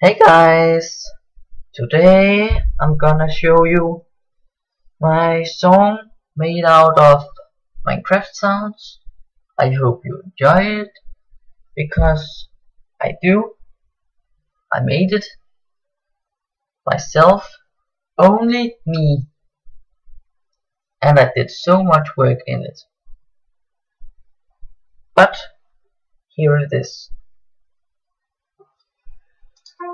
Hey guys! Today I'm gonna show you my song made out of Minecraft sounds. I hope you enjoy it because I do. I made it myself, only me. And I did so much work in it. But here it is.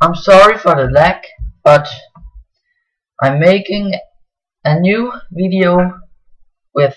I'm sorry for the lag, but I'm making a new video with